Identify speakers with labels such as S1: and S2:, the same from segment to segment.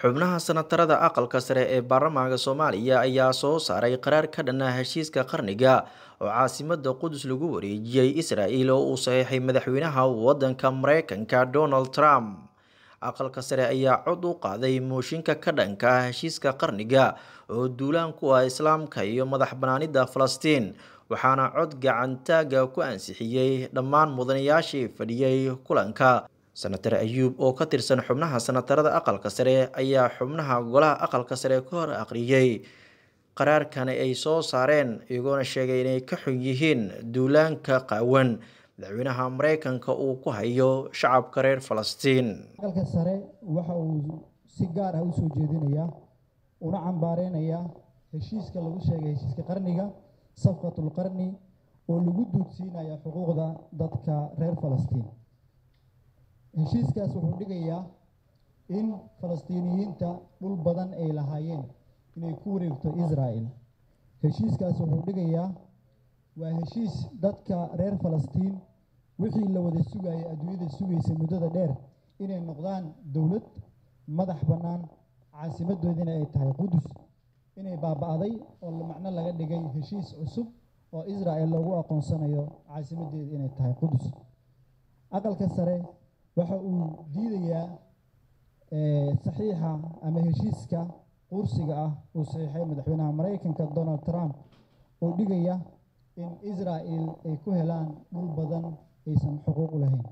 S1: xubnaha sanatarada aqalka sare ee baarlamaanka soomaaliya ayaa soo saaray qaraar ka dhan ah heshiiska qarniga oo caasimada qudus lagu wareejiyey israel oo uu saxiixay madaxweynaha wadanka mareykanka donald trump. Aqalka sare ayaa cod u qaaday mooshinka ka dhanka ah heshiiska qarniga oo duulaan ku ah islaamka iyo madax banaanida falastiin waxaana cod gacantaaga ku ansixiyey dhammaan mudanayaashii fadhiyey kulanka senatar ayuub oo ka tirsan xubnaha sanatarada aqalka sare ayaa xubnaha golaha aqalka sare ka hor aqriyey qaraarkani ay soo saareen iyagoona sheegay inay ka xun yihiin duulaanka qaawan. Madaxweynaha mareykanka uu ku hayo shacabka reer falastiin.
S2: Aqalka sare waxa uu si gaar ah u soo jeedinayaa una cambaareynaya heshiiska lagu sheegay heshiiska qarniga safqatul qarni oo lagu duudsiinaya xuquuqda dadka reer falastiin heshiiskaas wuxuu dhigayaa in falastiiniyiinta dhul badan ay lahaayeen inay ku wareegto israel heshiiskaas wuxuu dhigayaa waa heshiis dadka reer falastiin wixii la wada sugayay adduunyada sugaysa muddada dheer inay noqdaan dowlad madax bannaan caasimadoodina ay tahay qudus inay baaba-day oo macno laga dhigay heshiis cusub oo israel loogu aqoonsanayo caasimadeeda inay tahay qudus aqalka sare waxa uu diidayaa saxiixa ama heshiiska qursiga ah uu saxiixay madaxweynaha mareykanka donald trump. Oo dhigaya in israel ay ku helaan dhul badan aysan xuquuq lahayn.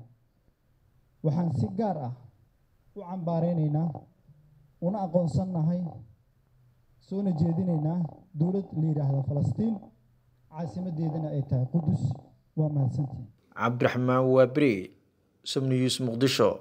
S2: Waxaan si gaar ah u cambaareynayna una aqoonsannahay soona jeedinaynaa dowlad la yidhaahda falastiin. Caasimadeedana ay tahay qudus waa mahadsantiin.
S1: Cabdiraxmaan waaberi somnews muqdisho